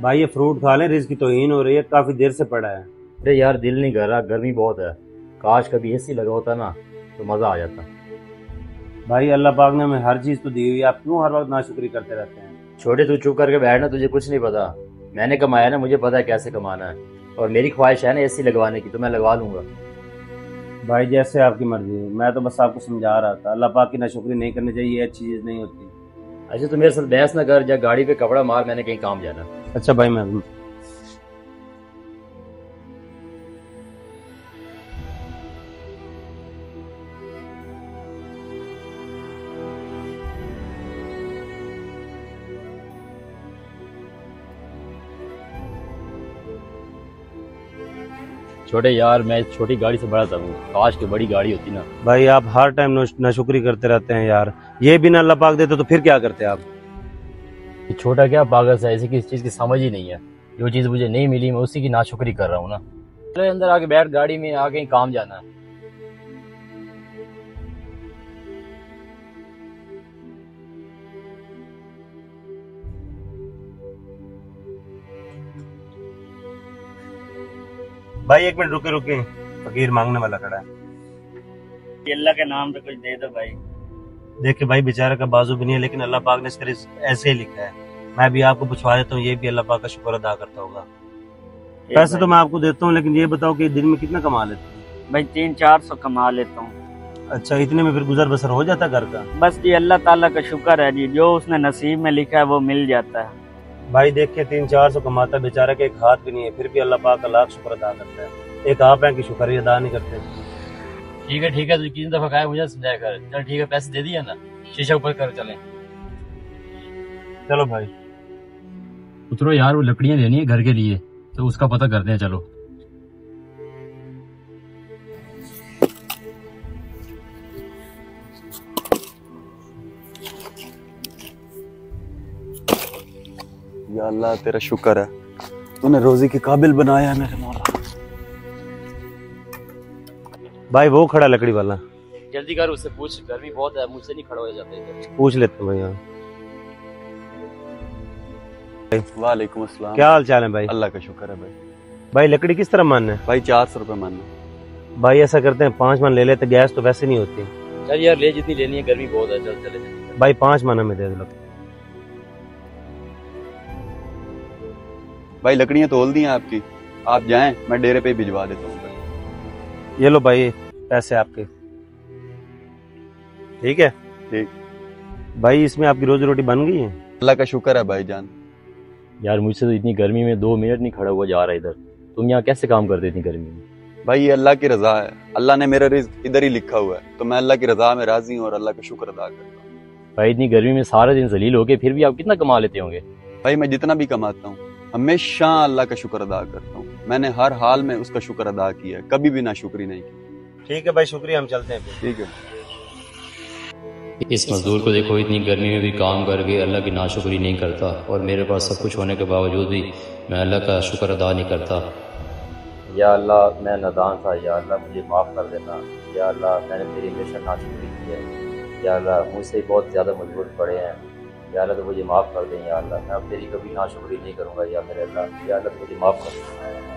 भाई ये फ्रूट खा लें रिस्क की तोहीन हो रही है काफ़ी देर से पड़ा है। अरे यार दिल नहीं कर रहा गर्मी बहुत है। काश कभी एसी लगा होता ना तो मज़ा आ जाता। भाई अल्लाह पाक ने हमें हर चीज़ तो दी हुई है आप क्यों हर वक्त नाशुक्री करते रहते हैं? छोटे तू चुप करके बैठना तुझे कुछ नहीं पता। मैंने कमाया ना मुझे पता है कैसे कमाना है। और मेरी ख्वाहिश है ना एसी लगवाने की तो मैं लगवा लूँगा। भाई जैसे आपकी मर्ज़ी है मैं तो बस आपको समझा रहा था। अल्लाह पाक की नाशुक्री नहीं करनी चाहिए अच्छी चीज़ नहीं होती। अच्छा तो मेरे साथ बहस ना कर, या गाड़ी पे कपड़ा मार, मैंने कहीं काम जाना। अच्छा भाई, मैं छोटे यार मैं छोटी गाड़ी से बड़ा था काश की बड़ी गाड़ी होती ना। भाई आप हर टाइम नाशुक्री करते रहते हैं यार। ये भी ना अल्लाह पाक देते तो फिर क्या करते आप? छोटा क्या पागल है? ऐसी किसी चीज़ की समझ ही नहीं है। जो चीज़ मुझे नहीं मिली मैं उसी की नाशुक्री कर रहा हूँ ना। चलो अंदर आके बैठ गाड़ी में आके काम जाना। है भाई एक मिनट रुके रुके फकीर मांगने वाला खड़ा है। अल्लाह के नाम पे कुछ दे दो भाई। देखिए भाई बेचारे का बाजू भी नहीं है लेकिन अल्लाह पाक ने इसका ऐसे ही लिखा है। मैं भी आपको पूछवा देता हूँ ये भी अल्लाह पाक का शुक्र अदा करता होगा। पैसे तो मैं आपको देता हूँ लेकिन ये बताओ कि दिन में कितना कमा लेते हैं? भाई तीन चार सौ कमा लेता हूँ। अच्छा इतने में फिर गुजर बसर हो जाता घर का? बस जी अल्लाह ताला का शुक्र है जी। जो उसने नसीब में लिखा है वो मिल जाता है। भाई देखे तीन चार सौ कमाता है बेचारे के एक हाथ भी नहीं है फिर भी अल्लाह पाक का लाख शुक्र अदा करता है। एक आप है कि शुक्रिया ही अदा नहीं करते? ठीक है ठीक है तू कितनी दफ़ा खाया मुझे समझाया कर। चल ठीक है पैसे दे दिया ना शीशा ऊपर कर चले। चलो भाई। उतरो यार वो लकड़ियाँ लेनी है घर के लिए तो उसका पता करते हैं चलो। या अल्लाह तेरा शुक्र है। तूने रोजी के काबिल बनाया है मेरे मौला। भाई वो खड़ा लकड़ी वाला। जल्दी कर उससे पूछ गर्मी बहुत है मुझसे नहीं खड़ा हो जाता। इधर पूछ लेते भाई हाँ। वालेकुम अस्सलाम। क्या हाल चाल है भाई? अल्लाह का शुक्र है भाई। भाई लकड़ी किस तरह मानना है? भाई चार सौ रुपये मानना। भाई ऐसा करते हैं पाँच मन ले लेते गैस तो वैसे नहीं होती। चल यार ले जितनी लेनी है गर्मी बहुत है चल चले। भाई पाँच माना में दे दो लकड़ी। भाई लकड़ियाँ तोल दी हैं आपकी। आप जाएँ मैं डेरे पे भिजवा देता हूँ। ये लो भाई पैसे आपके। ठीक है? ठीक। भाई इसमें आपकी रोजी रोटी बन गई है? अल्लाह का शुक्र है भाई जान यार मुझसे तो इतनी गर्मी में दो मिनट नहीं खड़ा हुआ जा रहा इधर। तुम यहाँ कैसे काम करते इतनी गर्मी में? भाई ये अल्लाह की रजा है। अल्लाह ने मेरा रिज्क इधर ही लिखा हुआ है। तो मैं अल्लाह की रजा में राज़ी हूँ और अल्लाह का शुक्र अदा करता हूँ। भाई इतनी गर्मी में सारा दिन जलील होके फिर भी आप कितना कमा लेते होंगे? भाई मैं जितना भी कमाता हूँ हमेशा अल्लाह का शुक्र अदा करता हूँ। मैंने हर हाल में उसका शुक्र अदा किया कभी भी ना शुक्री नहीं की ठीक है भाई शुक्रिया हम चलते हैं ठीक है। इस मजदूर को देखो इतनी गर्मी में भी काम करके अल्लाह की नाशुक्री नहीं करता और मेरे पास सब कुछ होने के बावजूद भी मैं अल्लाह का शुक्र अदा नहीं करता। या अल्लाह मैं नादान था। या अल्लाह मुझे माफ़ कर देना। या अल्लाह मैंने तेरी हमेशा नाशुक्री की है। या अल्लाह मुझसे बहुत ज़्यादा मजबूर पड़े हैं। या तो मुझे माफ़ कर दें या अल्लाह, मैं अब तेरी कभी ना शुक्रिया नहीं करूँगा या मेरे अल्लाह या तो मुझे माफ़ कर दें।